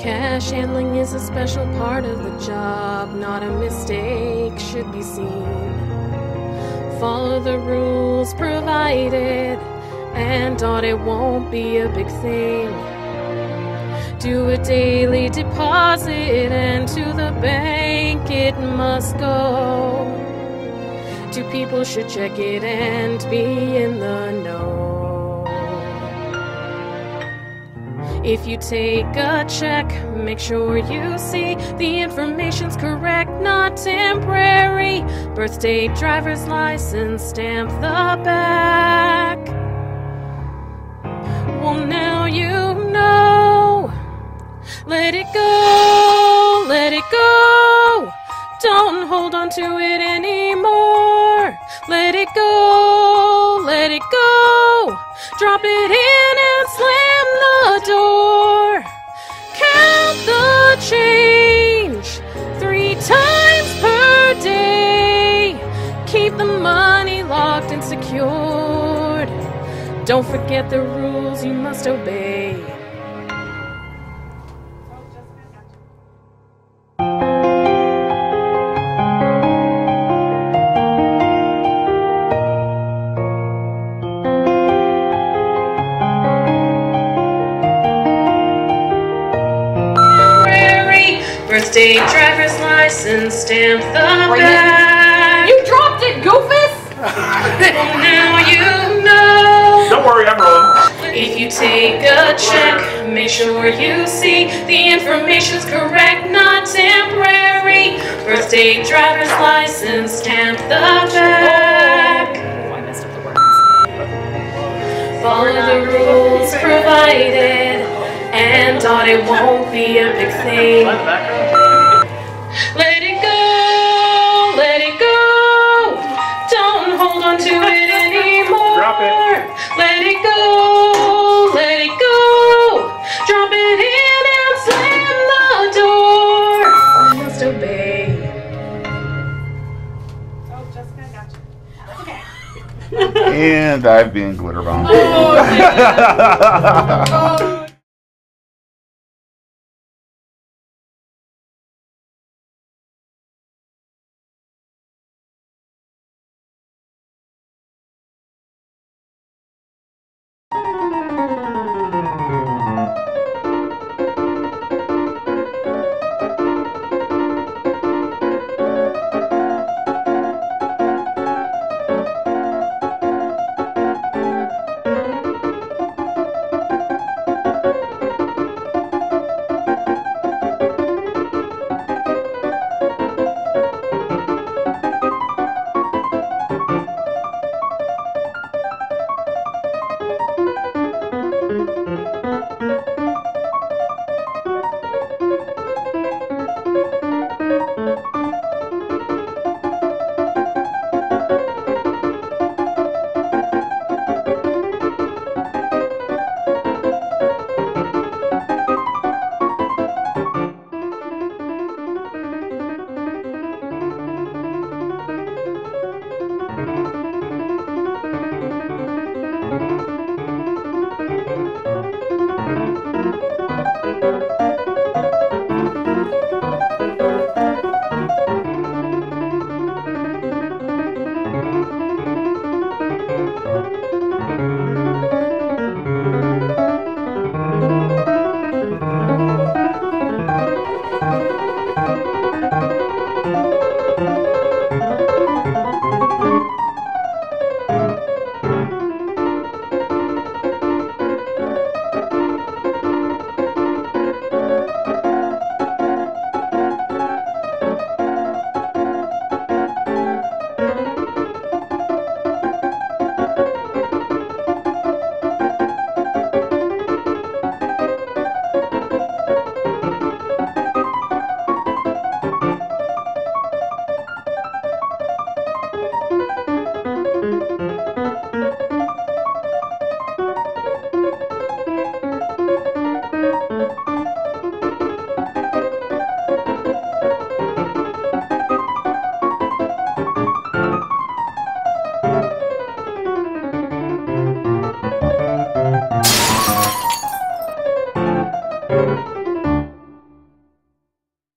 Cash handling is a special part of the job, not a mistake should be seen. Follow the rules provided, and audit won't be a big thing. Do a daily deposit, and to the bank it must go. Two people should check it and be in the know. If you take a check, make sure you see the information's correct, not temporary. Birthday, driver's license, stamp the back. Well, now you know. Let it go, let it go. Don't hold on to it anymore. Don't forget the rules you must obey. Temporary Birthday, driver's license, stamp the back. You dropped it, Goofus! Now you know. Don't worry, I'm rolling. If you take a check, make sure you see the information's correct, not temporary. Birthday, driver's license, stamp the back. Oh, I messed up the words. Follow the rules provided, and audit won't be a big thing. Okay. And I've been glitter bombed. Oh. Oh,